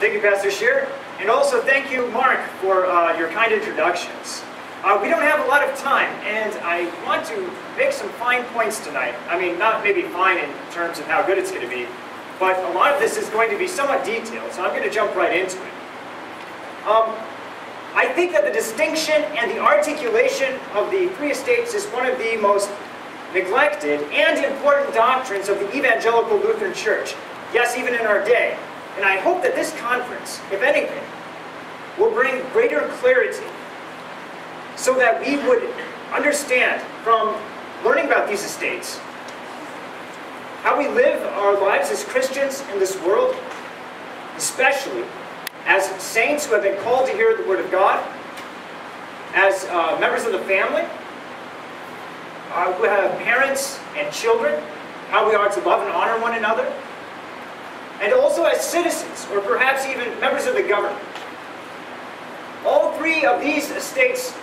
Thank you, Pastor Shear. And also thank you, Mark, for uh, your kind introductions. Uh, we don't have a lot of time, and I want to make some fine points tonight. I mean, not maybe fine in terms of how good it's going to be, but a lot of this is going to be somewhat detailed, so I'm going to jump right into it. Um, I think that the distinction and the articulation of the three estates is one of the most neglected and important doctrines of the evangelical Lutheran Church. Yes, even in our day. And I hope that this conference, if anything, will bring greater clarity so that we would understand from learning about these estates how we live our lives as Christians in this world, especially as saints who have been called to hear the Word of God, as uh, members of the family, uh, who have parents and children, how we are to love and honor one another, and also as citizens, or perhaps even members of the government. All three of these estates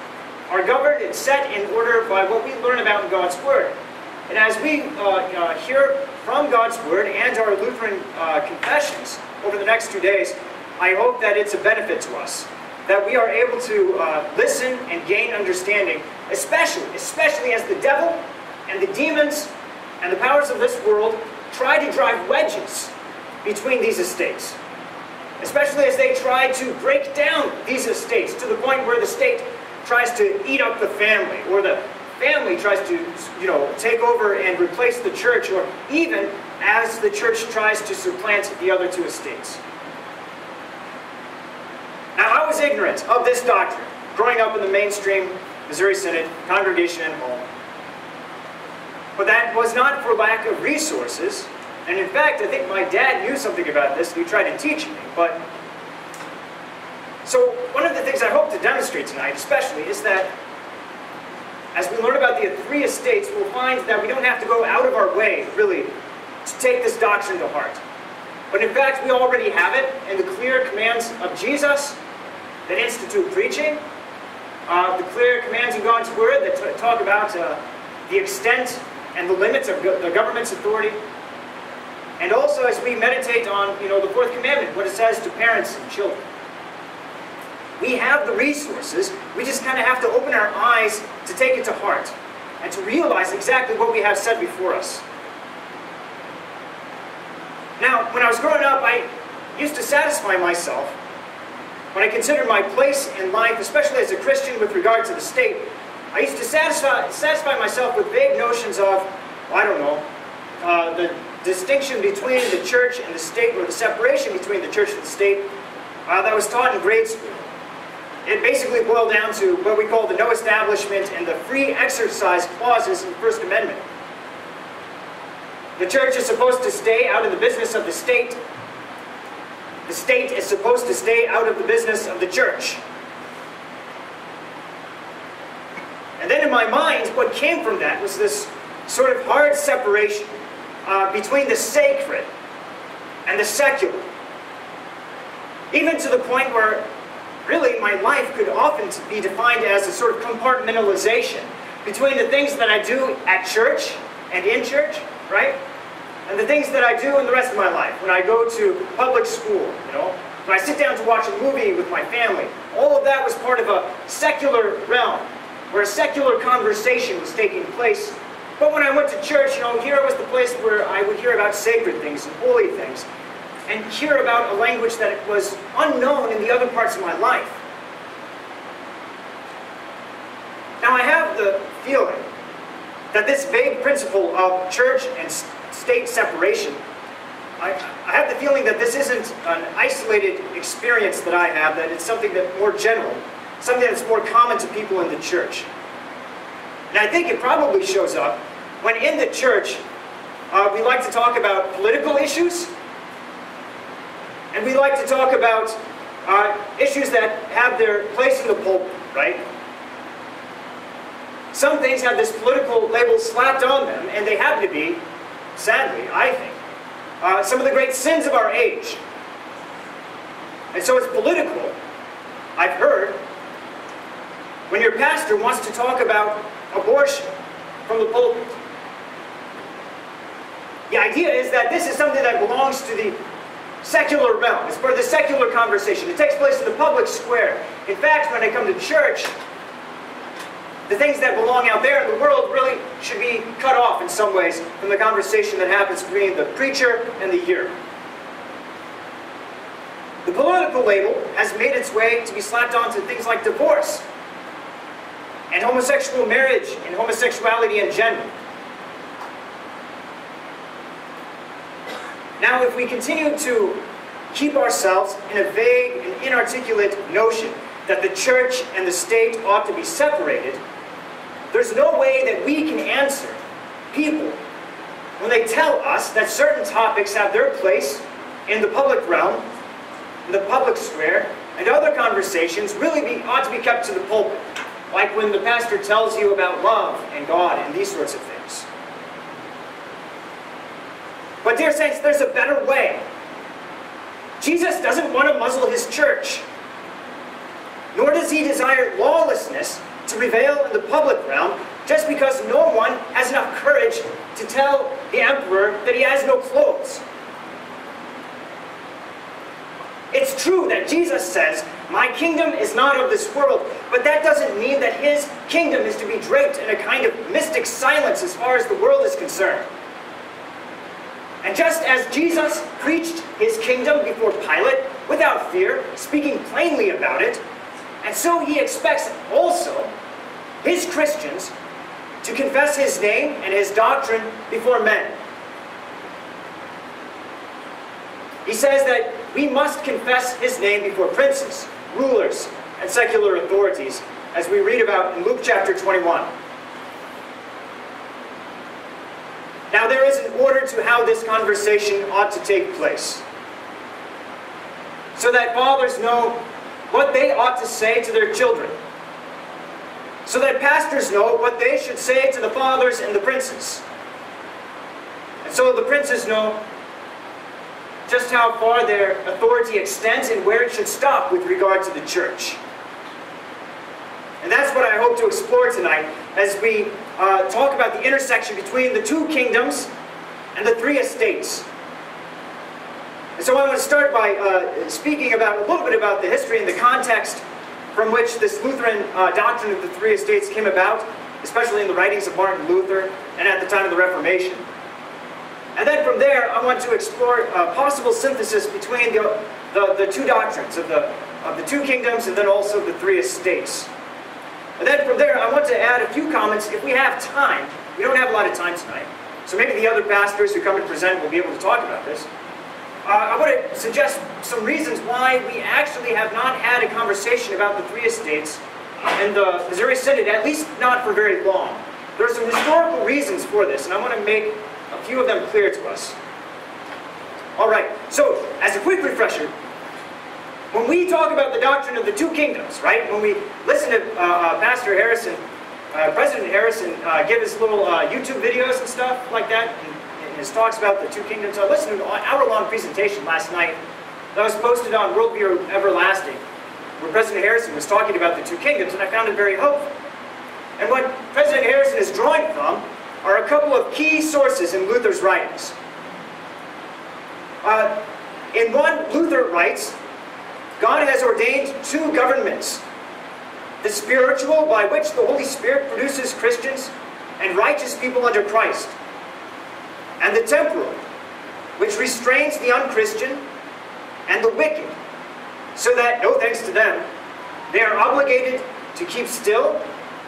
are governed and set in order by what we learn about in God's Word. And as we uh, uh, hear from God's Word and our Lutheran uh, confessions over the next two days, I hope that it's a benefit to us. That we are able to uh, listen and gain understanding, especially, especially as the devil and the demons and the powers of this world try to drive wedges between these estates. Especially as they try to break down these estates to the point where the state tries to eat up the family, or the family tries to, you know, take over and replace the church, or even as the church tries to supplant the other two estates. Now, I was ignorant of this doctrine growing up in the mainstream Missouri Synod congregation and home. But that was not for lack of resources, and in fact, I think my dad knew something about this, and he tried to teach me. But so one of the things I hope to demonstrate tonight, especially, is that as we learn about the three estates, we'll find that we don't have to go out of our way, really, to take this doctrine to heart. But in fact, we already have it in the clear commands of Jesus that institute preaching, uh, the clear commands in God's Word that talk about uh, the extent and the limits of go the government's authority, and also as we meditate on, you know, the fourth commandment, what it says to parents and children. We have the resources, we just kind of have to open our eyes to take it to heart and to realize exactly what we have said before us. Now, when I was growing up, I used to satisfy myself when I considered my place in life, especially as a Christian with regard to the state, I used to satisfy, satisfy myself with vague notions of, well, I don't know, uh, the distinction between the church and the state, or the separation between the church and the state, uh, that was taught in grade school. It basically boiled down to what we call the no establishment and the free exercise clauses in the First Amendment. The church is supposed to stay out of the business of the state. The state is supposed to stay out of the business of the church. And then in my mind, what came from that was this sort of hard separation uh, between the sacred and the secular. Even to the point where really my life could often be defined as a sort of compartmentalization between the things that I do at church and in church, right? And the things that I do in the rest of my life. When I go to public school, you know, when I sit down to watch a movie with my family, all of that was part of a secular realm where a secular conversation was taking place but when I went to church, you know, here was the place where I would hear about sacred things and holy things, and hear about a language that was unknown in the other parts of my life. Now I have the feeling that this vague principle of church and state separation, I, I have the feeling that this isn't an isolated experience that I have, that it's something that more general, something that's more common to people in the church. And I think it probably shows up when in the church, uh, we like to talk about political issues, and we like to talk about uh, issues that have their place in the pulpit, right? Some things have this political label slapped on them, and they happen to be, sadly, I think, uh, some of the great sins of our age. And so it's political, I've heard, when your pastor wants to talk about abortion from the pulpit. The idea is that this is something that belongs to the secular realm. It's for the secular conversation. It takes place in the public square. In fact, when I come to church, the things that belong out there in the world really should be cut off in some ways from the conversation that happens between the preacher and the hearer. The political label has made its way to be slapped onto things like divorce and homosexual marriage and homosexuality in general. Now, if we continue to keep ourselves in a vague and inarticulate notion that the church and the state ought to be separated, there's no way that we can answer people when they tell us that certain topics have their place in the public realm, in the public square, and other conversations really be, ought to be kept to the pulpit. Like when the pastor tells you about love and God and these sorts of things. But dear saints, there's a better way. Jesus doesn't want to muzzle his church. Nor does he desire lawlessness to prevail in the public realm just because no one has enough courage to tell the emperor that he has no clothes. It's true that Jesus says, My kingdom is not of this world, but that doesn't mean that his kingdom is to be draped in a kind of mystic silence as far as the world is concerned. Just as Jesus preached his kingdom before Pilate without fear, speaking plainly about it, and so he expects also his Christians to confess his name and his doctrine before men. He says that we must confess his name before princes, rulers, and secular authorities, as we read about in Luke chapter 21. Now, there is an order to how this conversation ought to take place. So that fathers know what they ought to say to their children. So that pastors know what they should say to the fathers and the princes. And so the princes know just how far their authority extends and where it should stop with regard to the church. And that's what I hope to explore tonight as we uh, talk about the intersection between the two kingdoms and the three estates. And so I want to start by uh, speaking about a little bit about the history and the context from which this Lutheran uh, doctrine of the three estates came about, especially in the writings of Martin Luther and at the time of the Reformation. And then from there, I want to explore a possible synthesis between the, the, the two doctrines of the, of the two kingdoms and then also the three estates. And then from there, I want to add a few comments if we have time. We don't have a lot of time tonight. So maybe the other pastors who come and present will be able to talk about this. Uh, I want to suggest some reasons why we actually have not had a conversation about the three estates in the Missouri Synod, at least not for very long. There are some historical reasons for this, and I want to make a few of them clear to us. All right, so as a quick refresher, when we talk about the doctrine of the two kingdoms, right, when we listen to uh, uh, Pastor Harrison, uh, President Harrison, uh, give his little uh, YouTube videos and stuff like that, and, and, his talks about the two kingdoms, I listened to an hour-long presentation last night that was posted on Worldview Everlasting, where President Harrison was talking about the two kingdoms, and I found it very hopeful. And what President Harrison is drawing from are a couple of key sources in Luther's writings. Uh, in one, Luther writes, God has ordained two governments. The spiritual, by which the Holy Spirit produces Christians and righteous people under Christ. And the temporal, which restrains the unchristian and the wicked, so that, no thanks to them, they are obligated to keep still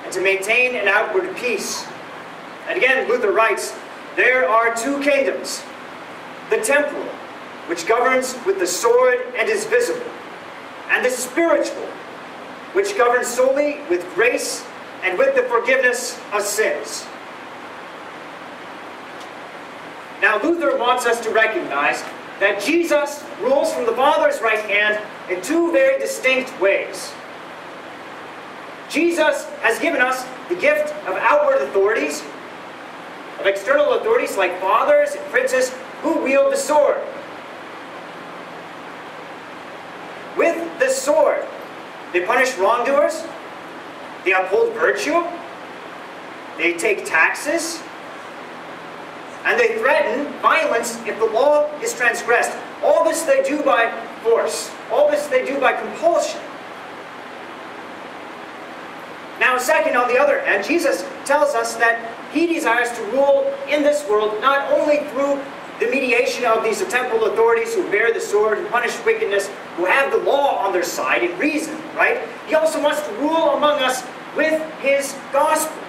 and to maintain an outward peace and again, Luther writes, there are two kingdoms. The temporal, which governs with the sword and is visible, and the spiritual, which governs solely with grace and with the forgiveness of sins. Now, Luther wants us to recognize that Jesus rules from the Father's right hand in two very distinct ways. Jesus has given us the gift of outward authorities of external authorities like fathers and princes who wield the sword. With the sword, they punish wrongdoers, they uphold virtue, they take taxes, and they threaten violence if the law is transgressed. All this they do by force. All this they do by compulsion. Now, second, on the other hand, Jesus tells us that he desires to rule in this world not only through the mediation of these temporal authorities who bear the sword and punish wickedness, who have the law on their side and reason, right? He also wants to rule among us with his gospel.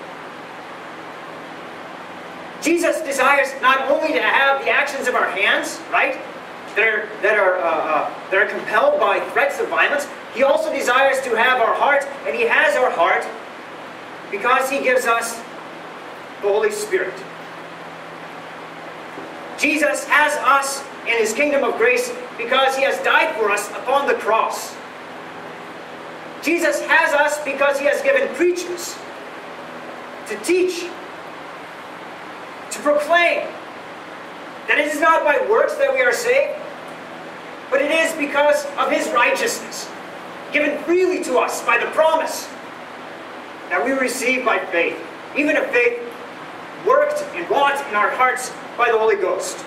Jesus desires not only to have the actions of our hands, right, that are, that are, uh, uh, that are compelled by threats of violence, he also desires to have our heart, and he has our heart because he gives us the Holy Spirit. Jesus has us in his kingdom of grace because he has died for us upon the cross. Jesus has us because he has given preachers to teach, to proclaim that it is not by works that we are saved, but it is because of his righteousness, given freely to us by the promise that we receive by faith, even a faith worked and wrought in our hearts by the Holy Ghost.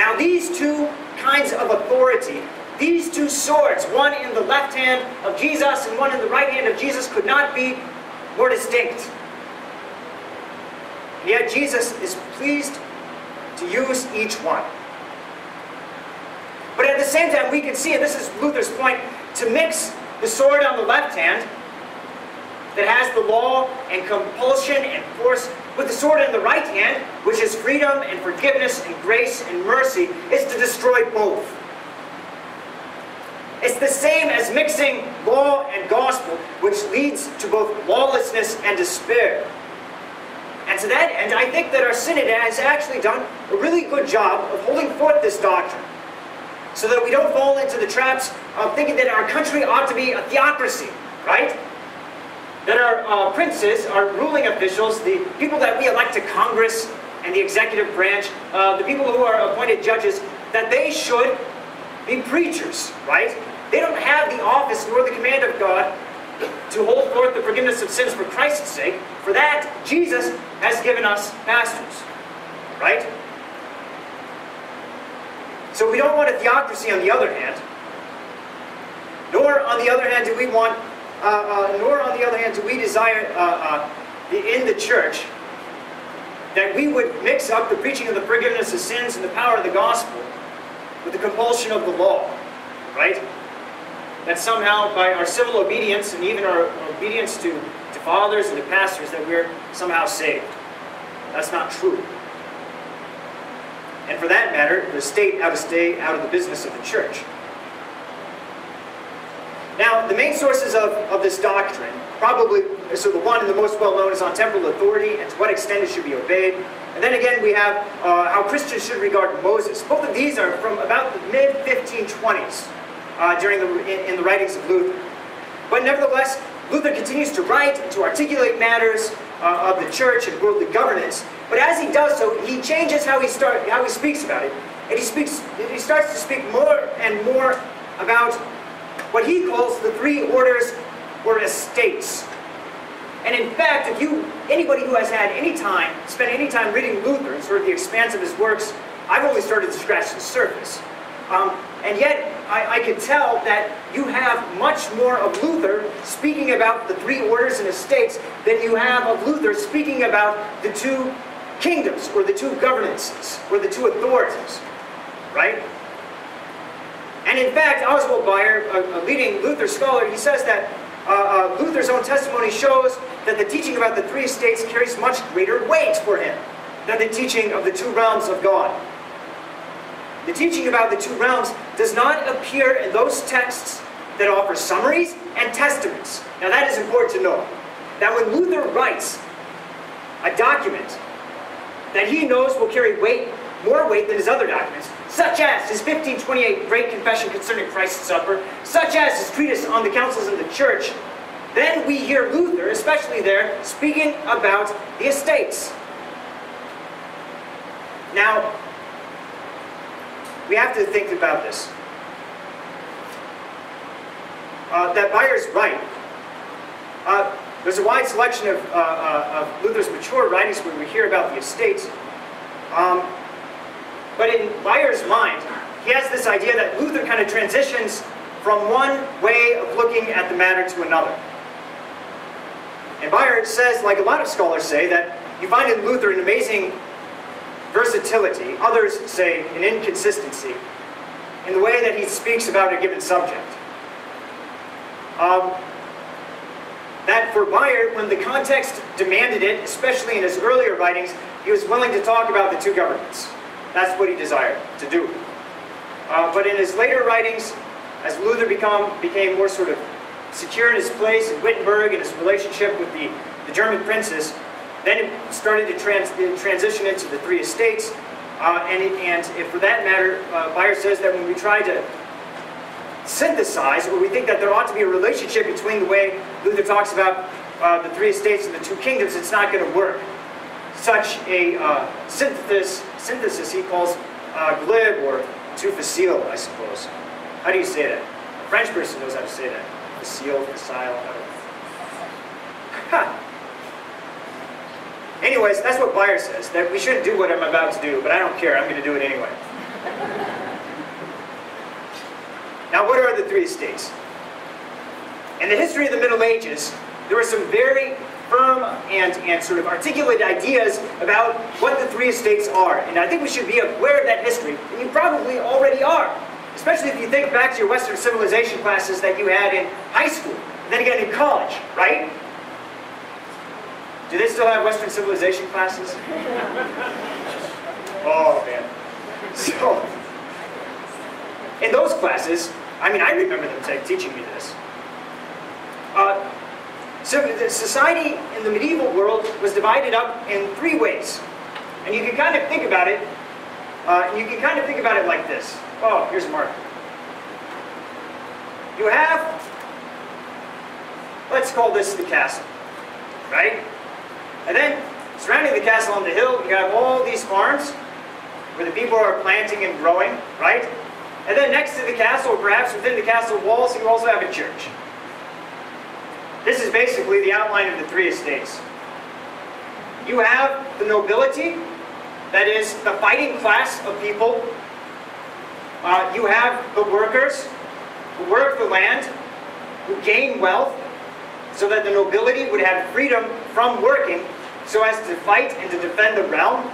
Now, these two kinds of authority, these two swords, one in the left hand of Jesus and one in the right hand of Jesus, could not be more distinct. And yet, Jesus is pleased to use each one. But at the same time, we can see, and this is Luther's point, to mix the sword on the left hand that has the law and compulsion and force with the sword in the right hand, which is freedom and forgiveness and grace and mercy, is to destroy both. It's the same as mixing law and gospel, which leads to both lawlessness and despair. And to that end, I think that our synod has actually done a really good job of holding forth this doctrine so that we don't fall into the traps of thinking that our country ought to be a theocracy, right? That our uh, princes, our ruling officials, the people that we elect to Congress and the executive branch, uh, the people who are appointed judges, that they should be preachers, right? They don't have the office nor the command of God to hold forth the forgiveness of sins for Christ's sake. For that, Jesus has given us pastors, right? So we don't want a theocracy on the other hand. Nor, on the other hand, do we want Uh, uh, nor on the other hand do we desire uh, uh in the church that we would mix up the preaching of the forgiveness of sins and the power of the gospel with the compulsion of the law, right? That somehow by our civil obedience and even our obedience to, to fathers and to pastors that we're somehow saved. That's not true. And for that matter, the state ought to stay out of the business of the church. Now, the main sources of, of this doctrine, probably, so the one and the most well known is on temporal authority and to what extent it should be obeyed. And then again, we have uh, how Christians should regard Moses. Both of these are from about the mid 1520s uh, during the, in, in the writings of Luther. But nevertheless, Luther continues to write and to articulate matters uh, of the church and worldly governance. But as he does so, he changes how he start how he speaks about it, and he speaks he starts to speak more and more about what he calls the three orders or estates. And in fact, if you, anybody who has had any time, spent any time reading Luther and sort of the expanse of his works, I've only started to scratch the surface. Um, and yet, I, I could tell that you have much more of Luther speaking about the three orders and estates than you have of Luther speaking about the two kingdoms, or the two governances, or the two authorities, right? And in fact, Oswald Bayer, a, a leading Luther scholar, he says that uh, uh, Luther's own testimony shows that the teaching about the three estates carries much greater weight for him than the teaching of the two realms of God. The teaching about the two realms does not appear in those texts that offer summaries and testaments. Now that is important to know. That when Luther writes a document that he knows will carry weight, more weight than his other documents, such as his 1528 Great Confession concerning Christ's Supper, such as his treatise on the councils of the church, then we hear Luther, especially there, speaking about the estates. Now, we have to think about this. Uh, that Bayer's right. Uh, there's a wide selection of, uh, uh of Luther's mature writings where we hear about the estates. Um, But in Bayer's mind, he has this idea that Luther kind of transitions from one way of looking at the matter to another. And Bayer says, like a lot of scholars say, that you find in Luther an amazing versatility. Others say an inconsistency in the way that he speaks about a given subject. Um, that for Bayer, when the context demanded it, especially in his earlier writings, he was willing to talk about the two governments. That's what he desired to do. Uh, but in his later writings, as Luther become, became more sort of secure in his place in Wittenberg and his relationship with the, the German princes, then it started to trans, transition into the three estates. Uh, and, it, and for that matter, uh, Bayer says that when we try to synthesize, or we think that there ought to be a relationship between the way Luther talks about uh, the three estates and the two kingdoms, it's not going to work. Such a uh, synthesis, synthesis he calls uh, glib or too facile, I suppose. How do you say that? A French person knows how to say that. Facile, facile, Ha! Anyways, that's what Bayer says, that we shouldn't do what I'm about to do, but I don't care, I'm going to do it anyway. now, what are the three estates? In the history of the Middle Ages, there were some very firm and, and sort of articulate ideas about what the three estates are. And I think we should be aware of that history, and you probably already are. Especially if you think back to your Western civilization classes that you had in high school, and then again in college, right? Do they still have Western civilization classes? oh, man. So, in those classes, I mean, I remember them teaching me this. So the society in the medieval world was divided up in three ways. And you can kind of think about it, uh, you can kind of think about it like this. Oh, here's a marker. You have, let's call this the castle, right? And then surrounding the castle on the hill, you have all these farms where the people are planting and growing, right? And then next to the castle, or perhaps within the castle walls, you also have a church. This is basically the outline of the three estates. You have the nobility, that is the fighting class of people. Uh, you have the workers who work the land, who gain wealth, so that the nobility would have freedom from working so as to fight and to defend the realm.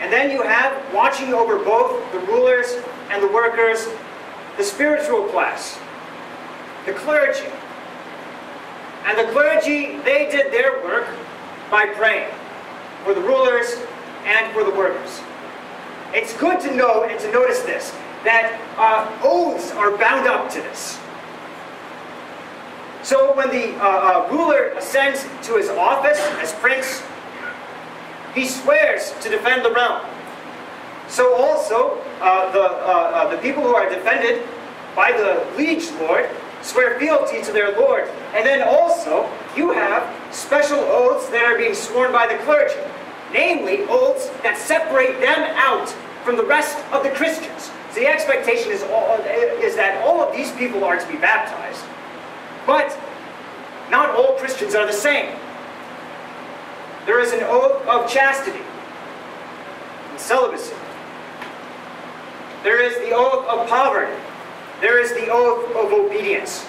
And then you have, watching over both the rulers and the workers, the spiritual class, the clergy. And the clergy, they did their work by praying for the rulers and for the workers. It's good to know and to notice this, that uh, oaths are bound up to this. So when the uh, uh, ruler ascends to his office as prince, he swears to defend the realm. So also, uh, the, uh, uh, the people who are defended by the liege lord swear fealty to their lord. And then also, you have special oaths that are being sworn by the clergy. Namely, oaths that separate them out from the rest of the Christians. So the expectation is, all, is that all of these people are to be baptized. But not all Christians are the same. There is an oath of chastity and celibacy. There is the oath of poverty. There is the oath of obedience.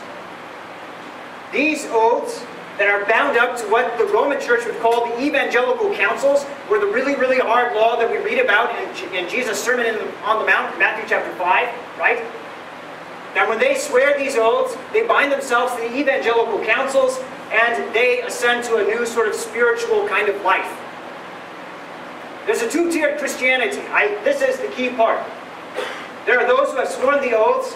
These oaths that are bound up to what the Roman Church would call the evangelical counsels, were the really, really hard law that we read about in, in Jesus' Sermon on the Mount, Matthew chapter 5, right? Now when they swear these oaths, they bind themselves to the evangelical counsels, and they ascend to a new sort of spiritual kind of life. There's a two-tiered Christianity. I, this is the key part. There are those who have sworn the oaths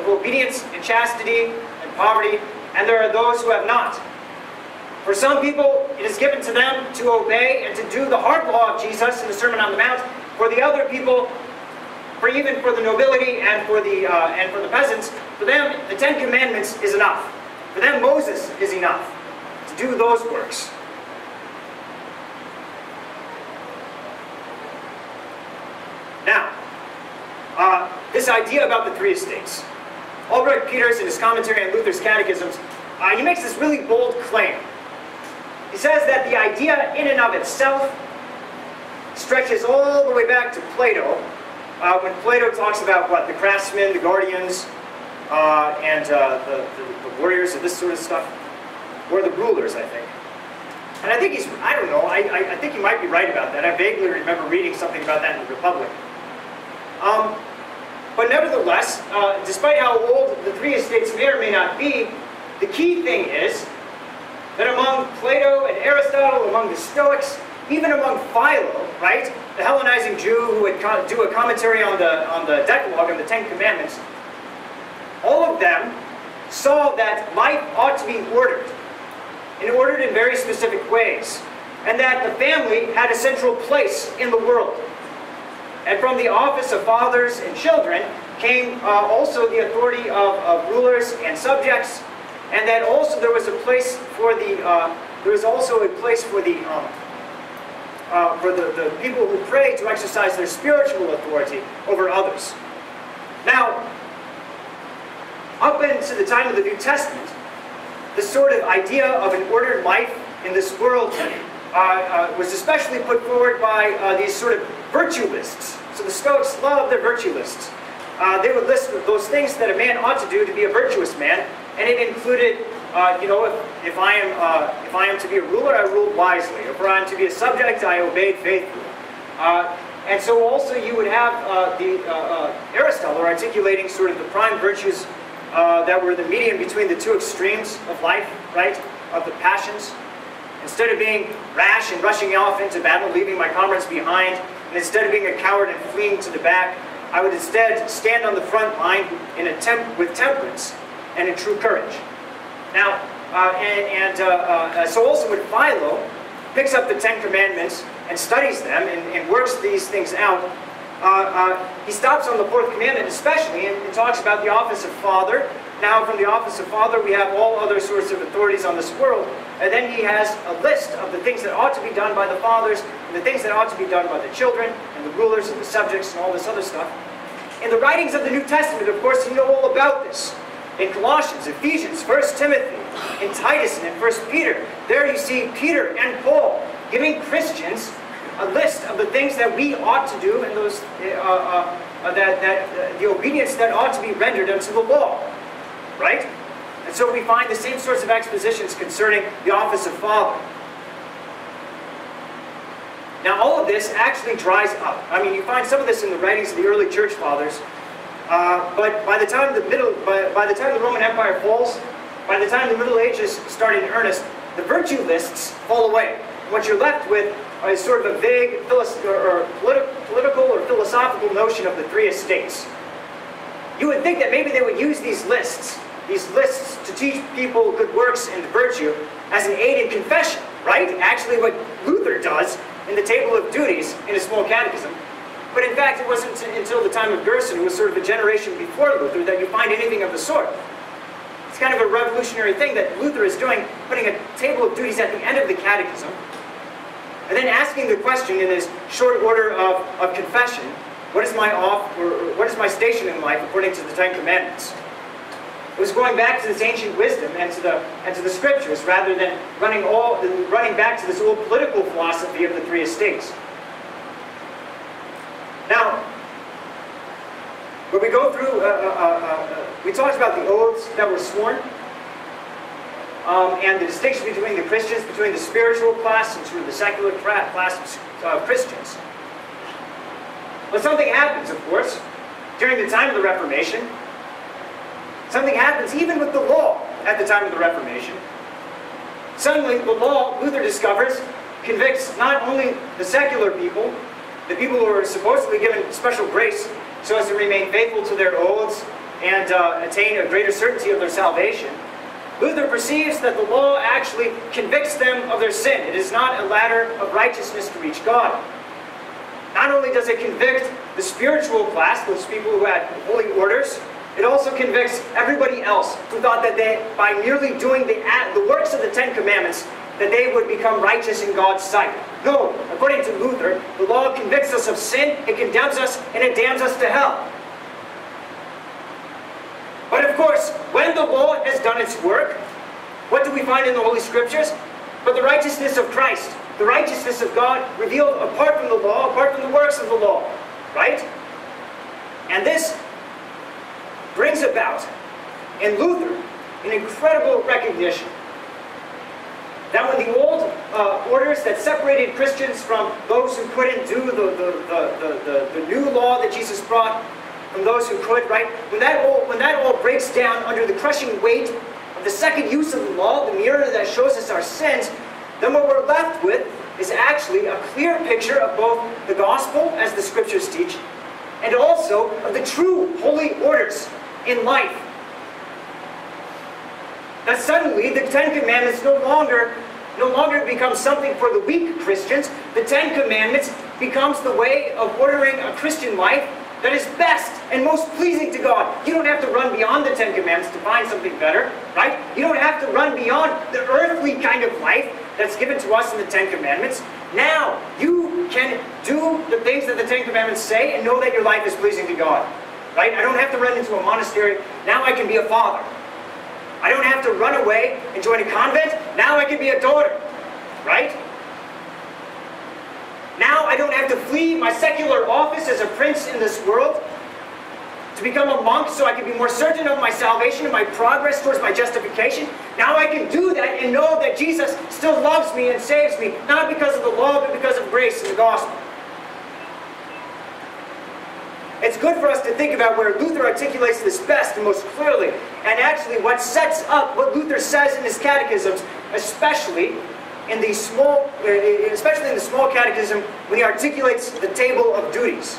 of obedience and chastity and poverty, and there are those who have not. For some people, it is given to them to obey and to do the hard law of Jesus in the Sermon on the Mount. For the other people, for even for the nobility and for the uh, and for the peasants, for them the Ten Commandments is enough. For them Moses is enough to do those works. Now, uh, this idea about the three estates. Albrecht Peters, in his commentary on Luther's catechisms, uh, he makes this really bold claim. He says that the idea in and of itself stretches all the way back to Plato, uh, when Plato talks about what the craftsmen, the guardians, uh, and uh, the, the, the, warriors and this sort of stuff, or the rulers, I think. And I think he's, I don't know, I, I, I think he might be right about that. I vaguely remember reading something about that in the Republic. Um, but nevertheless, uh, despite how old the three estates may or may not be, the key thing is that among Plato and Aristotle, among the Stoics, even among Philo, right, the Hellenizing Jew who would do a commentary on the, on the Decalogue, on the Ten Commandments, all of them saw that life ought to be ordered, and ordered in very specific ways, and that the family had a central place in the world. And from the office of fathers and children came uh, also the authority of, of, rulers and subjects, and that also there was a place for the uh, there was also a place for the um, uh, for the, the people who pray to exercise their spiritual authority over others. Now, up into the time of the New Testament, the sort of idea of an ordered life in this world uh, uh, was especially put forward by uh, these sort of virtue lists. So the Stoics love their virtue lists. Uh, they would list those things that a man ought to do to be a virtuous man, and it included, uh, you know, if, if I am uh, if I am to be a ruler, I rule wisely. If I am to be a subject, I obey faithfully. and so also you would have the Aristotle articulating sort of the prime virtues that were the median between the two extremes of life, right, of the passions. Instead of being rash and rushing off into battle, leaving my comrades behind, and instead of being a coward and fleeing to the back, I would instead stand on the front line in a temp with temperance and in true courage. Now, uh, and, and uh, uh, so also when Philo picks up the Ten Commandments and studies them and, and works these things out, uh, uh, he stops on the fourth commandment especially and, and talks about the office of father now, from the office of Father, we have all other sorts of authorities on this world. And then he has a list of the things that ought to be done by the fathers, and the things that ought to be done by the children, and the rulers, and the subjects, and all this other stuff. In the writings of the New Testament, of course, you know all about this. In Colossians, Ephesians, 1 Timothy, in Titus, and in 1 Peter, there you see Peter and Paul giving Christians a list of the things that we ought to do and those uh, uh, uh, that, that uh, the obedience that ought to be rendered unto the law right? And so we find the same sorts of expositions concerning the office of father. Now all of this actually dries up. I mean, you find some of this in the writings of the early church fathers, uh, but by the time the middle, by, by the time the Roman Empire falls, by the time the Middle Ages start in earnest, the virtue lists fall away. What you're left with is sort of a vague or, politi political or philosophical notion of the three estates. You would think that maybe they would use these lists these lists to teach people good works and virtue as an aid in confession, right? Actually what Luther does in the Table of Duties in a small catechism. But in fact, it wasn't until the time of Gerson, who was sort of a generation before Luther, that you find anything of the sort. It's kind of a revolutionary thing that Luther is doing, putting a table of duties at the end of the catechism, and then asking the question in this short order of, of confession, what is my off, or what is my station in life according to the Ten Commandments? Was going back to this ancient wisdom and to the and to the scriptures rather than running all running back to this old political philosophy of the three estates. Now, when we go through, uh, uh, uh, uh, we talked about the oaths that were sworn, um, and the distinction between the Christians, between the spiritual class and of the secular class of uh, Christians. But something happens, of course, during the time of the Reformation, Something happens even with the law at the time of the Reformation. Suddenly, the law, Luther discovers, convicts not only the secular people, the people who are supposedly given special grace so as to remain faithful to their oaths and uh, attain a greater certainty of their salvation. Luther perceives that the law actually convicts them of their sin. It is not a ladder of righteousness to reach God. Not only does it convict the spiritual class, those people who had holy orders, it also convicts everybody else who thought that they, by merely doing the, the works of the Ten Commandments, that they would become righteous in God's sight. No, according to Luther, the law convicts us of sin, it condemns us, and it damns us to hell. But of course, when the law has done its work, what do we find in the Holy Scriptures? But the righteousness of Christ, the righteousness of God revealed apart from the law, apart from the works of the law. Right? And this brings about in Luther an incredible recognition that when the old uh, orders that separated Christians from those who couldn't do the, the, the, the, the new law that Jesus brought from those who could, right? When that all when that all breaks down under the crushing weight of the second use of the law, the mirror that shows us our sins, then what we're left with is actually a clear picture of both the gospel, as the scriptures teach, and also of the true holy orders in life. That suddenly the Ten Commandments no longer no longer becomes something for the weak Christians. The Ten Commandments becomes the way of ordering a Christian life that is best and most pleasing to God. You don't have to run beyond the Ten Commandments to find something better, right? You don't have to run beyond the earthly kind of life that's given to us in the Ten Commandments. Now, you can do the things that the Ten Commandments say and know that your life is pleasing to God, right? I don't have to run into a monastery. Now I can be a father. I don't have to run away and join a convent. Now I can be a daughter, right? Now I don't have to flee my secular office as a prince in this world to become a monk so I can be more certain of my salvation and my progress towards my justification. Now I can do that and know that Jesus still loves me and saves me, not because of the law, but because of grace and the gospel. It's good for us to think about where Luther articulates this best and most clearly, and actually what sets up what Luther says in his catechisms, especially in the small, uh, especially in the small catechism when he articulates the table of duties.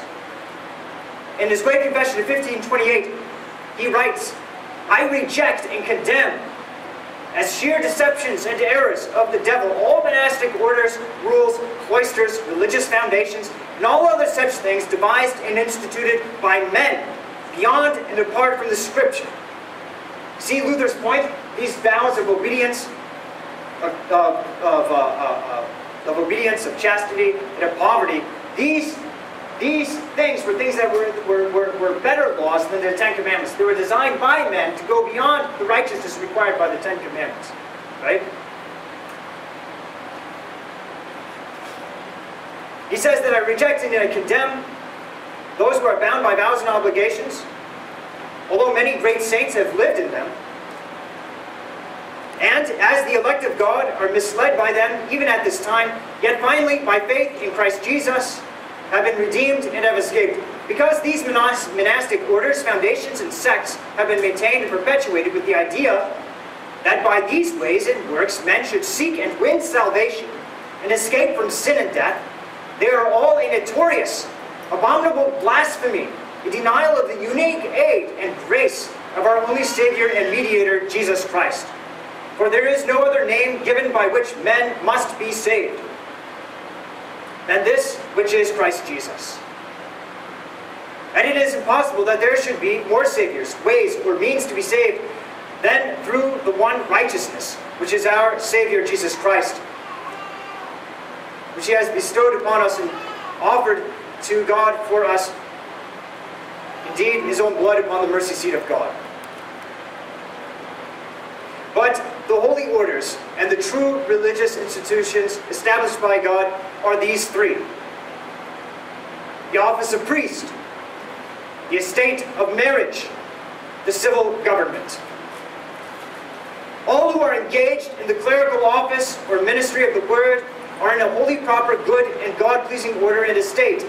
In his Great Confession of 1528, he writes, I reject and condemn as sheer deceptions and errors of the devil all monastic orders, rules, cloisters, religious foundations, and all other such things devised and instituted by men, beyond and apart from the Scripture. See Luther's point? These vows of obedience, of, of, of, uh, uh, uh, of obedience, of chastity, and of poverty, these, these things were things that were, were, were, were better laws than the Ten Commandments. They were designed by men to go beyond the righteousness required by the Ten Commandments. Right? He says that I reject and I condemn those who are bound by vows and obligations, although many great saints have lived in them, and as the elect of God are misled by them, even at this time, yet finally, by faith in Christ Jesus, have been redeemed and have escaped. Because these monastic orders, foundations, and sects have been maintained and perpetuated with the idea that by these ways and works men should seek and win salvation and escape from sin and death, they are all a notorious, abominable blasphemy, a denial of the unique aid and grace of our only Savior and Mediator, Jesus Christ. For there is no other name given by which men must be saved than this which is Christ Jesus. And it is impossible that there should be more Saviors, ways, or means to be saved than through the one righteousness, which is our Savior Jesus Christ, which He has bestowed upon us and offered to God for us, indeed, His own blood upon the mercy seat of God. But the holy orders and the true religious institutions established by God are these three. The office of priest, the estate of marriage, the civil government. All who are engaged in the clerical office or ministry of the word are in a holy, proper, good, and God-pleasing order and estate,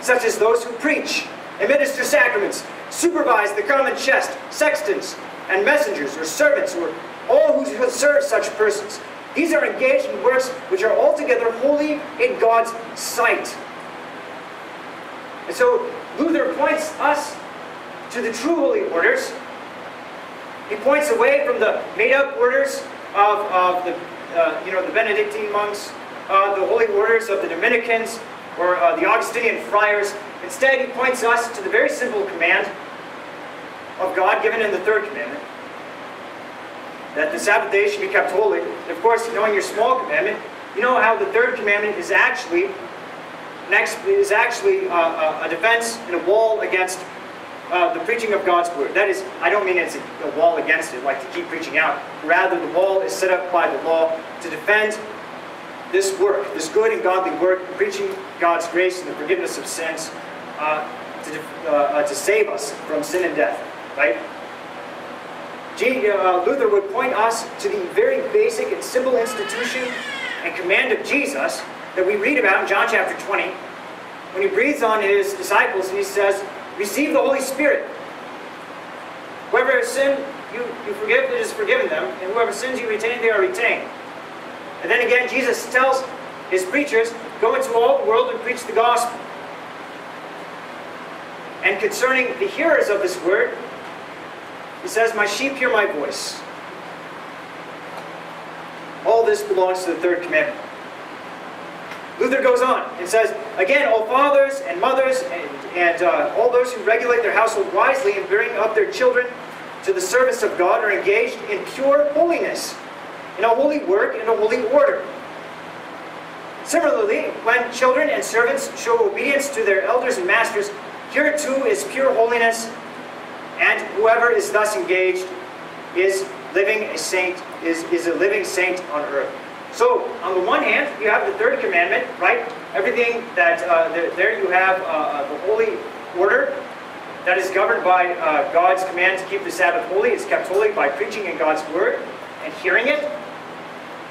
such as those who preach, administer sacraments, supervise the common chest, sextons, and messengers or servants or all who serve such persons. These are engaged in works which are altogether holy in God's sight. And so Luther points us to the true holy orders. He points away from the made-up orders of, of the, uh, you know, the Benedictine monks, uh, the holy orders of the Dominicans, or uh, the Augustinian friars. Instead, he points us to the very simple command of God given in the third commandment, that the Sabbath day should be kept holy. And of course, knowing your small commandment, you know how the third commandment is actually next is actually a, uh, a, a defense and a wall against uh, the preaching of God's word. That is, I don't mean it's a, a, wall against it, like to keep preaching out. Rather, the wall is set up by the law to defend this work, this good and godly work, preaching God's grace and the forgiveness of sins uh, to, uh, uh, to save us from sin and death, right? Uh, Luther would point us to the very basic and simple institution and command of Jesus that we read about in John chapter 20 when he breathes on his disciples and he says, Receive the Holy Spirit. Whoever has sinned, you, you forgive, it is forgiven them, and whoever sins you retain, they are retained. And then again, Jesus tells his preachers, Go into all the world and preach the gospel. And concerning the hearers of this word, he says, My sheep hear my voice. All this belongs to the third commandment. Luther goes on and says, Again, all fathers and mothers and, and uh, all those who regulate their household wisely and bring up their children to the service of God are engaged in pure holiness, in a holy work, in a holy order. Similarly, when children and servants show obedience to their elders and masters, here too is pure holiness, and whoever is thus engaged is living a saint, is, is a living saint on earth. So, on the one hand, you have the third commandment, right? Everything that, uh, the, there you have uh, uh, the holy order that is governed by uh, God's command to keep the Sabbath holy. It's kept holy by preaching in God's word and hearing it.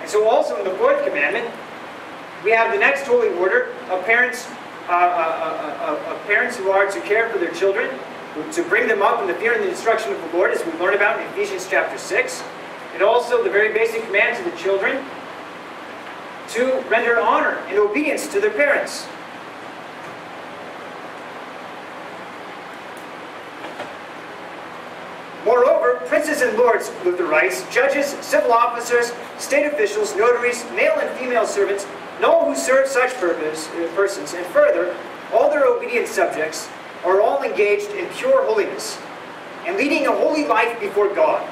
And so also in the fourth commandment, we have the next holy order of parents, uh, uh, of parents who are to care for their children, to bring them up in the fear and the instruction of the Lord, as we learn about in Ephesians chapter 6. And also the very basic command to the children to render honor and obedience to their parents. Moreover, princes and lords, Luther writes, judges, civil officers, state officials, notaries, male and female servants, and all who serve such purpose, uh, persons, and further, all their obedient subjects, are all engaged in pure holiness and leading a holy life before God.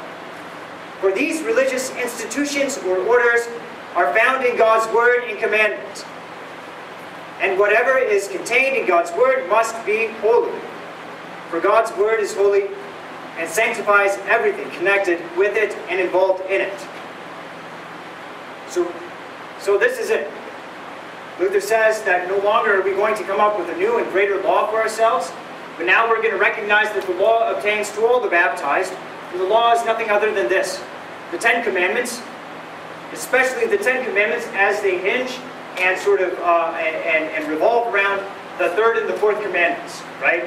For these religious institutions or orders are found in God's word and commandment. And whatever is contained in God's word must be holy. For God's word is holy and sanctifies everything connected with it and involved in it. So, so this is it. Luther says that no longer are we going to come up with a new and greater law for ourselves, but now we're going to recognize that the law obtains to all the baptized, and the law is nothing other than this. The Ten Commandments, especially the Ten Commandments as they hinge and sort of uh, and, and revolve around the third and the fourth commandments, right?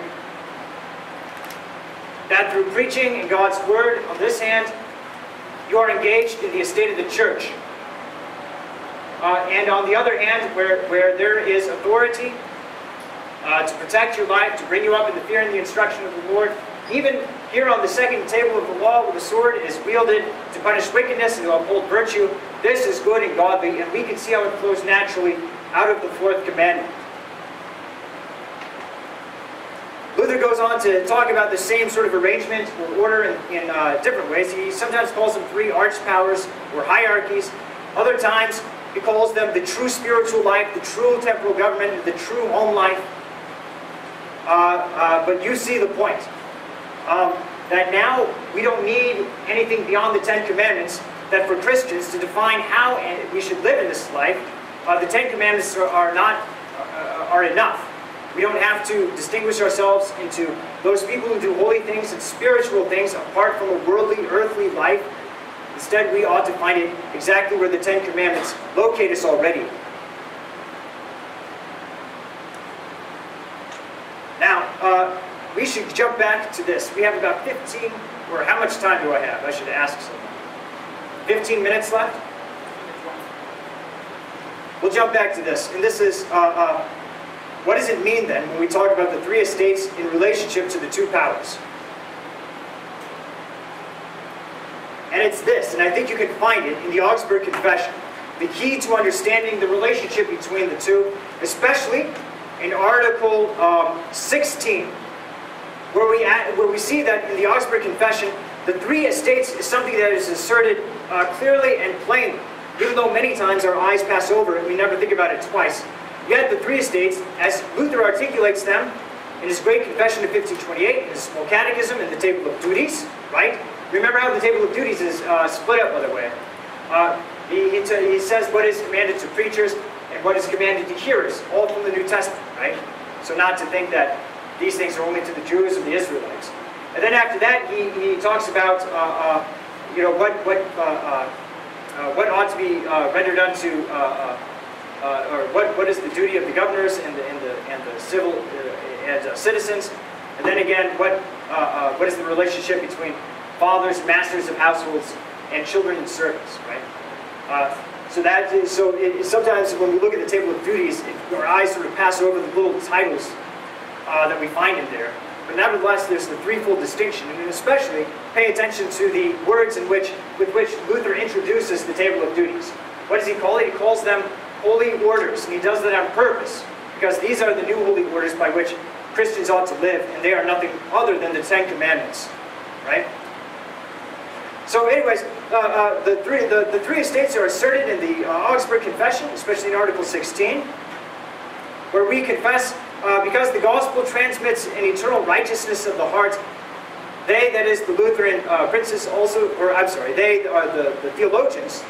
That through preaching and God's word on this hand, you are engaged in the estate of the church. Uh, and on the other hand, where, where there is authority uh, to protect your life, to bring you up in the fear and the instruction of the Lord, even here on the second table of the law, where the sword is wielded to punish wickedness and to uphold virtue, this is good and godly, and we can see how it flows naturally out of the fourth commandment. Luther goes on to talk about the same sort of arrangement or order in, in uh, different ways. He sometimes calls them three arch powers or hierarchies. Other times, he calls them the true spiritual life, the true temporal government, the true home life. Uh, uh, but you see the point. Um, that now we don't need anything beyond the Ten Commandments, that for Christians to define how we should live in this life, uh, the Ten Commandments are, are not uh, are enough. We don't have to distinguish ourselves into those people who do holy things and spiritual things apart from a worldly, earthly life Instead, we ought to find it exactly where the Ten Commandments locate us already. Now, uh, we should jump back to this. We have about 15, or how much time do I have? I should ask someone. 15 minutes left? We'll jump back to this. And this is, uh, uh, what does it mean then when we talk about the three estates in relationship to the two powers? And it's this, and I think you can find it in the Augsburg Confession. The key to understanding the relationship between the two, especially in Article um, 16, where we, where we see that in the Augsburg Confession, the three estates is something that is asserted uh, clearly and plainly, even though many times our eyes pass over it and we never think about it twice. Yet the three estates, as Luther articulates them in his Great Confession of 1528, in his Small Catechism, in the Table of Duties, right? Remember how the table of duties is uh, split up, by the way. Uh, He, he, he says what is commanded to preachers and what is commanded to hearers, all from the New Testament, right? So not to think that these things are only to the Jews and the Israelites. And then after that, he, he talks about, uh, uh, you know, what, what, uh, uh, what ought to be rendered unto, or what, what is the duty of the governors and the, and the, and the civil and citizens. And then again, what, what is the relationship between fathers, masters of households, and children in service, right? Uh, so that is, so it, sometimes when we look at the table of duties, it, our eyes sort of pass over the little titles uh, that we find in there. But nevertheless, there's the threefold distinction, and especially pay attention to the words in which, with which Luther introduces the table of duties. What does he call it? He calls them holy orders, and he does that on purpose, because these are the new holy orders by which Christians ought to live, and they are nothing other than the Ten Commandments, right? So anyways, uh, uh, the, three, the, the three estates are asserted in the uh, Augsburg Confession, especially in Article 16, where we confess, uh, because the gospel transmits an eternal righteousness of the heart, they, that is the Lutheran uh, princes also, or I'm sorry, they are the, the theologians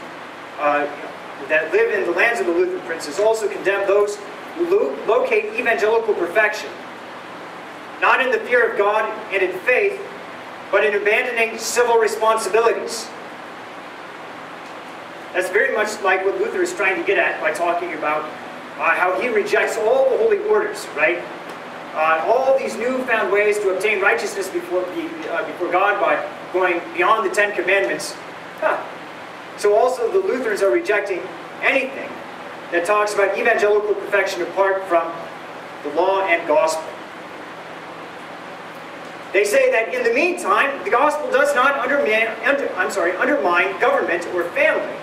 that live in the lands of the Lutheran princes also condemn those who lo locate evangelical perfection, not in the fear of God and in faith, but in abandoning civil responsibilities. That's very much like what Luther is trying to get at by talking about uh, how he rejects all the holy orders, right? Uh, all these newfound ways to obtain righteousness before, uh, before God by going beyond the Ten Commandments. Huh. So also the Lutherans are rejecting anything that talks about evangelical perfection apart from the law and gospel. They say that in the meantime, the gospel does not undermine, under, I'm sorry, undermine government or family,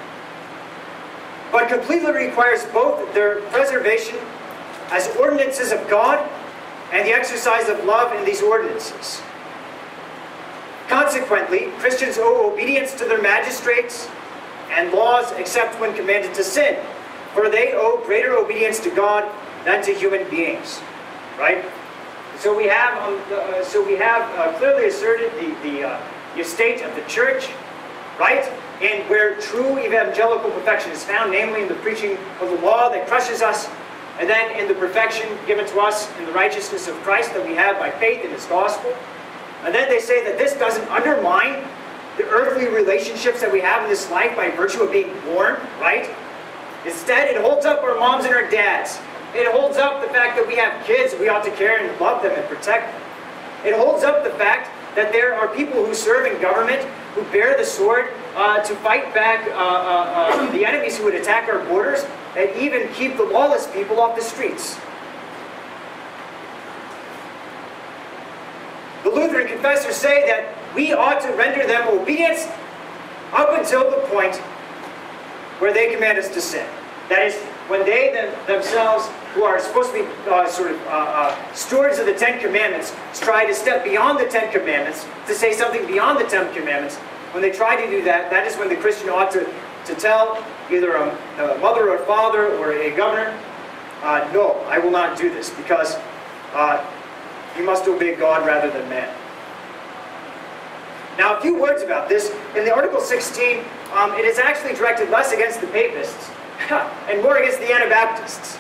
but completely requires both their preservation as ordinances of God and the exercise of love in these ordinances. Consequently, Christians owe obedience to their magistrates and laws except when commanded to sin, for they owe greater obedience to God than to human beings. Right? So we have, um, uh, so we have uh, clearly asserted the, the, uh, the estate of the church, right? And where true evangelical perfection is found, namely in the preaching of the law that crushes us, and then in the perfection given to us in the righteousness of Christ that we have by faith in His gospel. And then they say that this doesn't undermine the earthly relationships that we have in this life by virtue of being born, right? Instead, it holds up our moms and our dads. It holds up the fact that we have kids, we ought to care and love them and protect them. It holds up the fact that there are people who serve in government who bear the sword uh, to fight back uh, uh, uh, the enemies who would attack our borders and even keep the lawless people off the streets. The Lutheran confessors say that we ought to render them obedience up until the point where they command us to sin. That is, when they them, themselves who are supposed to be uh, sort of uh, uh, stewards of the Ten Commandments try to step beyond the Ten Commandments, to say something beyond the Ten Commandments, when they try to do that, that is when the Christian ought to, to tell either a, a mother or a father or a governor, uh, no, I will not do this, because uh, you must obey God rather than man. Now, a few words about this. In the Article 16, um, it is actually directed less against the papists and more against the Anabaptists.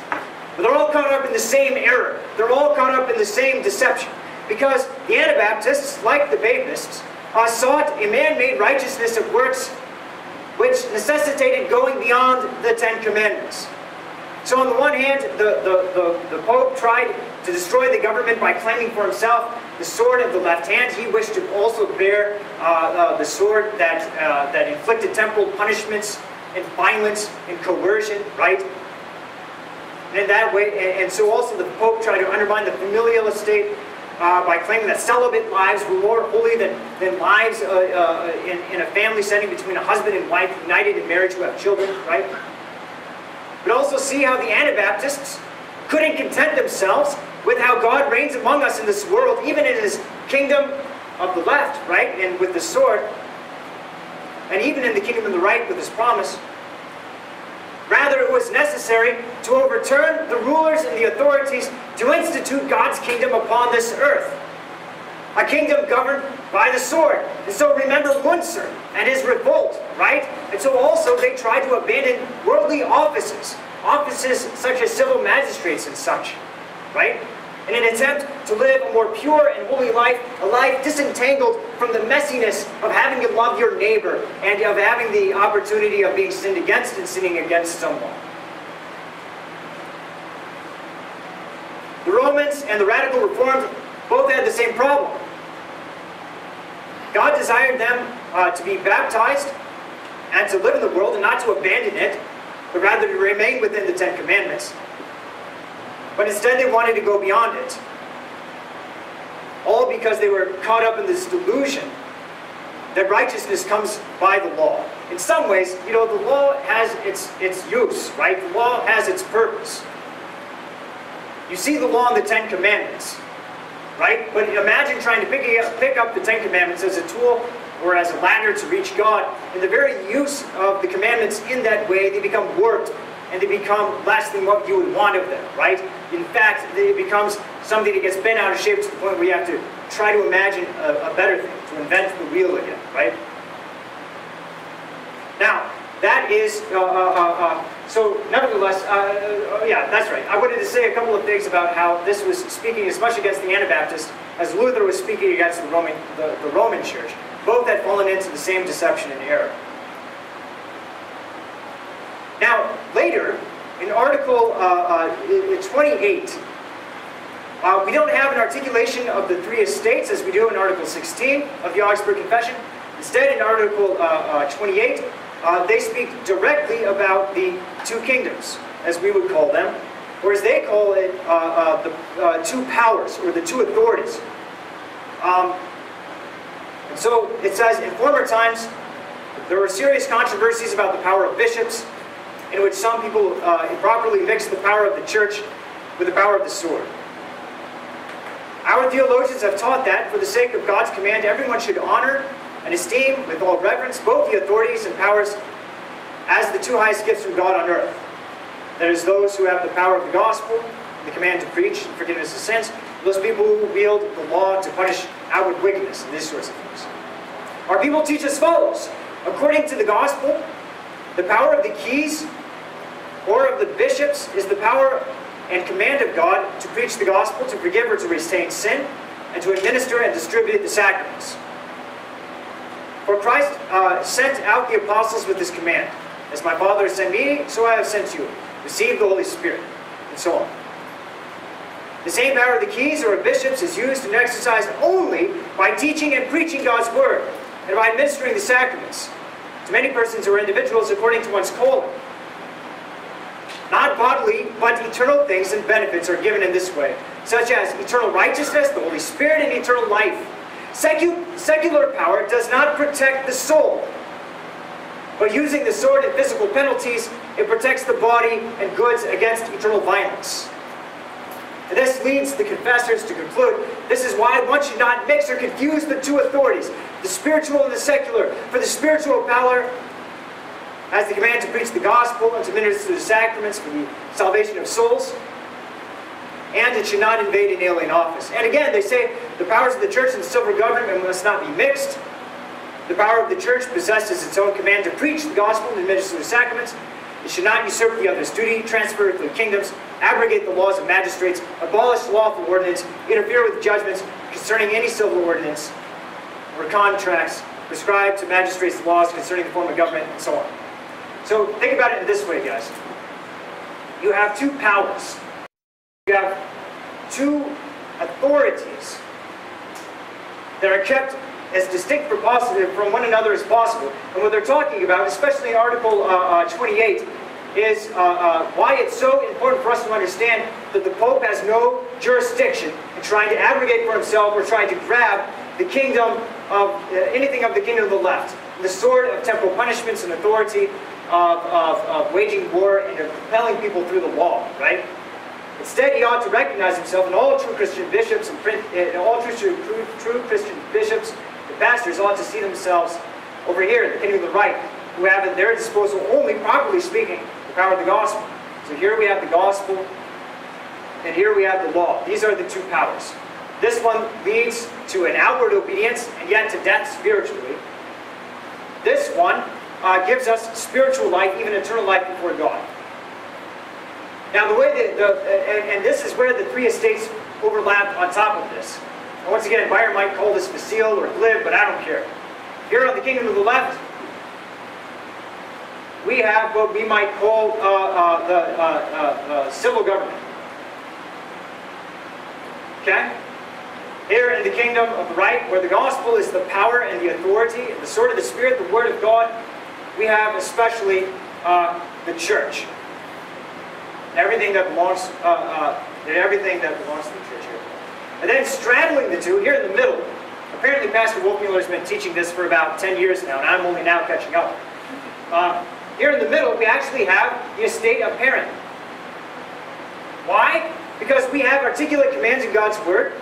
But they're all caught up in the same error. They're all caught up in the same deception. Because the Anabaptists, like the Papists, uh, sought a man-made righteousness of works which necessitated going beyond the Ten Commandments. So on the one hand, the, the, the, the Pope tried to destroy the government by claiming for himself the sword of the left hand. He wished to also bear uh, uh, the sword that, uh, that inflicted temporal punishments and violence and coercion, right? And in that way, and, so also the Pope tried to undermine the familial estate uh, by claiming that celibate lives were more holy than, than lives uh, uh, in, in a family setting between a husband and wife united in marriage who have children, right? But also see how the Anabaptists couldn't content themselves with how God reigns among us in this world, even in his kingdom of the left, right? And with the sword. And even in the kingdom of the right with his promise. Rather, it was necessary to overturn the rulers and the authorities to institute God's kingdom upon this earth. a kingdom governed by the sword. And so remember Müntzer and his revolt, right? And so also they tried to abandon worldly offices, offices such as civil magistrates and such, right? In an attempt to live a more pure and holy life, a life disentangled from the messiness of having to love your neighbor and of having the opportunity of being sinned against and sinning against someone. The Romans and the radical reforms both had the same problem. God desired them uh, to be baptized and to live in the world and not to abandon it, but rather to remain within the Ten Commandments. But instead they wanted to go beyond it. All because they were caught up in this delusion that righteousness comes by the law. In some ways, you know, the law has its, its use, right? The law has its purpose. You see the law in the Ten Commandments, right? But imagine trying to pick up, pick up the Ten Commandments as a tool or as a ladder to reach God. And the very use of the commandments in that way, they become warped and they become less than what you would want of them, right? In fact, it becomes something that gets bent out of shape to the point where you have to try to imagine a, a better thing, to invent the wheel again, right? Now, that is, uh, uh, uh, uh so nevertheless, uh, uh, yeah, that's right. I wanted to say a couple of things about how this was speaking as much against the Anabaptists as Luther was speaking against the Roman, the, the Roman Church. Both had fallen into the same deception and error. Now, later, in Article uh, uh, 28, uh, we don't have an articulation of the three estates as we do in Article 16 of the Augsburg Confession. Instead, in Article uh, uh, 28, uh, they speak directly about the two kingdoms, as we would call them, or as they call it the two powers, or the two authorities. Um, and so it says, in former times, there were serious controversies about the power of bishops, in which some people uh, improperly mix the power of the church with the power of the sword. Our theologians have taught that, for the sake of God's command, everyone should honor and esteem with all reverence both the authorities and powers as the two highest gifts from God on earth. That is, those who have the power of the gospel, the command to preach and forgiveness of sins, those people who wield the law to punish outward wickedness and these sorts of things. Our people teach as follows. According to the gospel, the power of the keys or of the bishops is the power and command of God to preach the gospel, to forgive or to restrain sin, and to administer and distribute the sacraments. For Christ uh, sent out the apostles with this command As my Father sent me, so I have sent you. Receive the Holy Spirit, and so on. The same power of the keys or of bishops is used and exercised only by teaching and preaching God's word, and by administering the sacraments to many persons or individuals according to one's calling. Not bodily, but eternal things and benefits are given in this way, such as eternal righteousness, the Holy Spirit, and eternal life. Secu secular power does not protect the soul, but using the sword and physical penalties, it protects the body and goods against eternal violence. And this leads the confessors to conclude this is why one should not mix or confuse the two authorities, the spiritual and the secular. For the spiritual power has the command to preach the gospel and to minister the sacraments for the salvation of souls. And it should not invade an alien office. And again, they say the powers of the church and the civil government must not be mixed. The power of the church possesses its own command to preach the gospel and administer the sacraments. It should not usurp the other's duty, transfer to the kingdoms, abrogate the laws of magistrates, abolish lawful ordinance, interfere with judgments concerning any civil ordinance or contracts, prescribe to magistrates laws concerning the form of government, and so on. So think about it in this way, guys. You have two powers. You have two authorities that are kept as distinct from, from one another as possible. And what they're talking about, especially in Article uh, uh, 28, is uh, uh, why it's so important for us to understand that the Pope has no jurisdiction in trying to abrogate for himself or trying to grab the kingdom of uh, anything of the kingdom of the left. The sword of temporal punishments and authority of, of, of waging war and of compelling people through the law, right? Instead, he ought to recognize himself, and all true Christian bishops and, and all true, true, true Christian bishops the pastors ought to see themselves over here, in the kingdom of the right, who have at their disposal only, properly speaking, the power of the gospel. So here we have the gospel, and here we have the law. These are the two powers. This one leads to an outward obedience and yet to death spiritually. This one uh, gives us spiritual life, even eternal life before God. Now, the way that, the, and, and this is where the three estates overlap on top of this. And once again, Byron might call this facile or glib, but I don't care. Here on the kingdom of the left, we have what we might call uh, uh, the uh, uh, civil government. Okay? Here in the kingdom of the right, where the gospel is the power and the authority, and the sword of the Spirit, the word of God, we have especially uh, the church. Everything that belongs, uh, uh, everything that belongs to the church here. And then straddling the two, here in the middle, apparently Pastor Wolfmueller has been teaching this for about 10 years now, and I'm only now catching up. Uh, here in the middle, we actually have the estate of parent. Why? Because we have articulate commands in God's Word,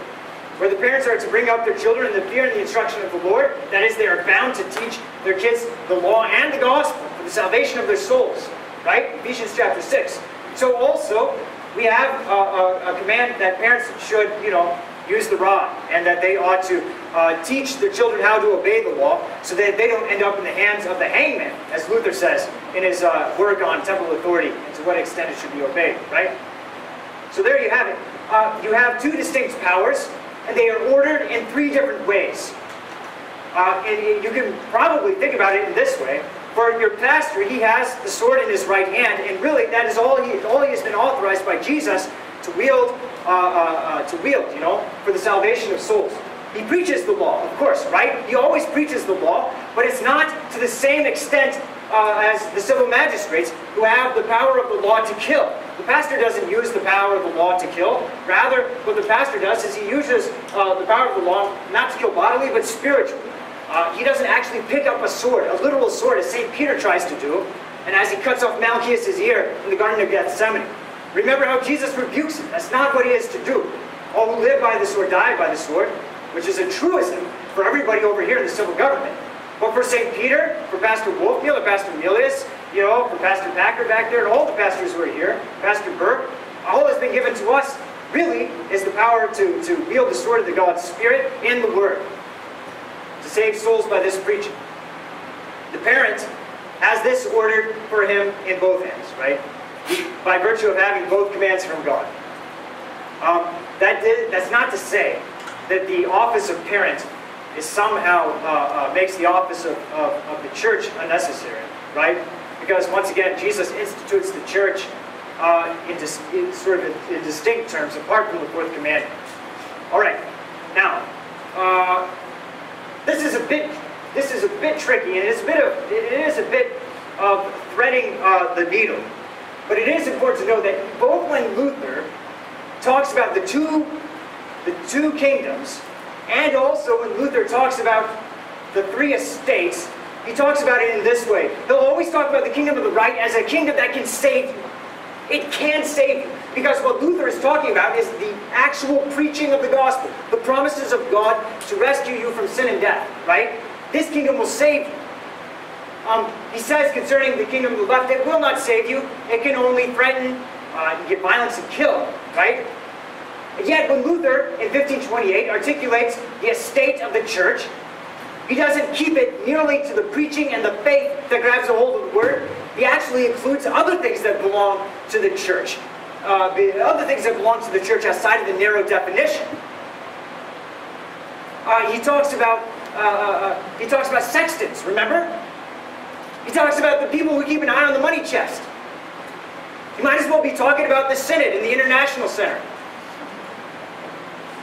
where the parents are to bring up their children in the fear and the instruction of the Lord. That is, they are bound to teach their kids the law and the gospel for the salvation of their souls. Right? Ephesians chapter 6. So also, we have a, a, a command that parents should, you know, use the rod, and that they ought to uh, teach their children how to obey the law so that they don't end up in the hands of the hangman, as Luther says in his uh, work on temporal authority and to what extent it should be obeyed, right? So there you have it. Uh, you have two distinct powers, and they are ordered in three different ways. Uh, and you can probably think about it in this way. For your pastor, he has the sword in his right hand, and really that is all he, all he has been authorized by Jesus to wield, uh, uh, uh, to wield, you know, for the salvation of souls. He preaches the law, of course, right? He always preaches the law, but it's not to the same extent uh, as the civil magistrates who have the power of the law to kill. The pastor doesn't use the power of the law to kill. Rather, what the pastor does is he uses uh, the power of the law not to kill bodily, but spiritually. Uh, he doesn't actually pick up a sword, a literal sword, as St. Peter tries to do, and as he cuts off Malchus' ear in the Garden of Gethsemane. Remember how Jesus rebukes him. That's not what he is to do. All who live by the sword die by the sword, which is a truism for everybody over here in the civil government. But for St. Peter, for Pastor Wolfmueller, Pastor Milius, you know, for Pastor Packer back there, and all the pastors who are here, Pastor Burke, all that's been given to us really is the power to, to wield the sword of the God's Spirit in the Word, to save souls by this preaching. The parent has this ordered for him in both hands, right? by virtue of having both commands from God. Um, that did, that's not to say that the office of parent is somehow uh, uh, makes the office of, of, of, the church unnecessary, right? Because once again, Jesus institutes the church uh, in, dis, in, sort of in, in, distinct terms, apart from the fourth commandment. All right, now uh, this is a bit this is a bit tricky, and it's a bit of it is a bit of threading uh, the needle. But it is important to know that both when Luther talks about the two, the two kingdoms, and also when Luther talks about the three estates, he talks about it in this way. He'll always talk about the kingdom of the right as a kingdom that can save you. It can save you. Because what Luther is talking about is the actual preaching of the gospel, the promises of God to rescue you from sin and death, right? This kingdom will save you. Um, he says concerning the kingdom of the left, it will not save you. It can only threaten, uh, get violence and kill, right? Yet, when Luther in 1528 articulates the estate of the church, he doesn't keep it merely to the preaching and the faith that grabs a hold of the word. He actually includes other things that belong to the church, uh, other things that belong to the church outside of the narrow definition. Uh, he talks about uh, uh, uh he talks about sextons. Remember, he talks about the people who keep an eye on the money chest. You might as well be talking about the Synod and the International Center.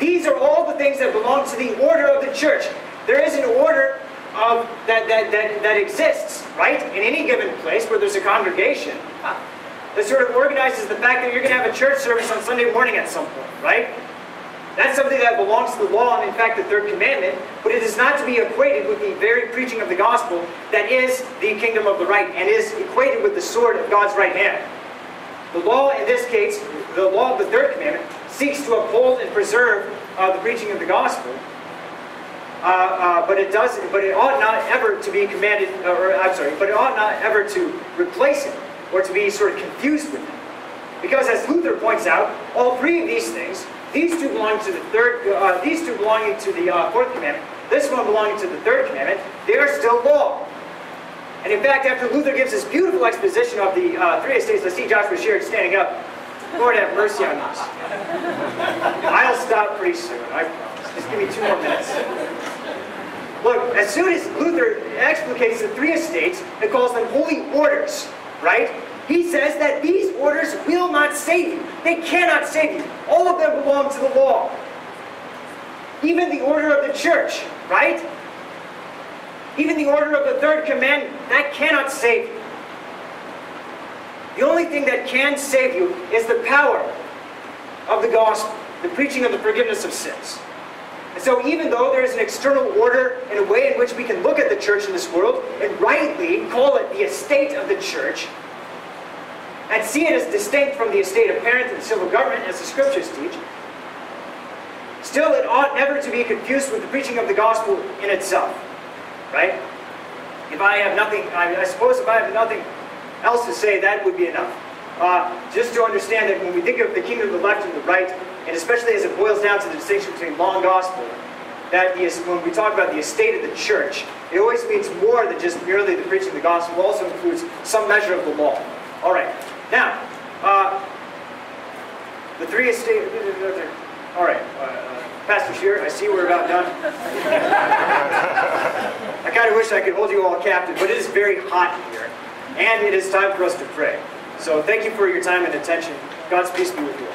These are all the things that belong to the order of the church. There is an order of, that, that, that, that exists, right? In any given place where there's a congregation that sort of organizes the fact that you're going to have a church service on Sunday morning at some point, right? That's something that belongs to the law and, in fact, the third commandment, but it is not to be equated with the very preaching of the gospel that is the kingdom of the right and is equated with the sword of God's right hand. The law, in this case, the law of the third commandment, seeks to uphold and preserve uh, the preaching of the gospel. Uh, uh, but it does, but it ought not ever to be commanded, or I'm sorry, but it ought not ever to replace it or to be sort of confused with it. Because as Luther points out, all three of these things These two belong to the third, uh, these two belonging to the uh, fourth commandment, this one belonging to the third commandment, they are still law. And in fact, after Luther gives this beautiful exposition of the uh, three estates, I see Joshua Scheer standing up. Lord have mercy on us. I'll stop pretty soon, I promise. Just give me two more minutes. Look, as soon as Luther explicates the three estates and calls them holy orders, right? He says that these orders will not save you. They cannot save you. All of them belong to the law. Even the order of the church, right? Even the order of the third commandment, that cannot save you. The only thing that can save you is the power of the gospel, the preaching of the forgiveness of sins. And so even though there is an external order and a way in which we can look at the church in this world and rightly call it the estate of the church, and see it as distinct from the estate of parents and civil government as the scriptures teach, still it ought never to be confused with the preaching of the gospel in itself. Right? If I have nothing, I, I suppose if I have nothing else to say, that would be enough. Uh, just to understand that when we think of the kingdom of the left and the right, and especially as it boils down to the distinction between law and gospel, that the, when we talk about the estate of the church, it always means more than just merely the preaching of the gospel. It also includes some measure of the law. All right. Now, uh, the three estate. All right, uh, Pastor Scheer, I see we're about done. I kind of wish I could hold you all captive, but it is very hot here, and it is time for us to pray. So thank you for your time and attention. God's peace be with you all.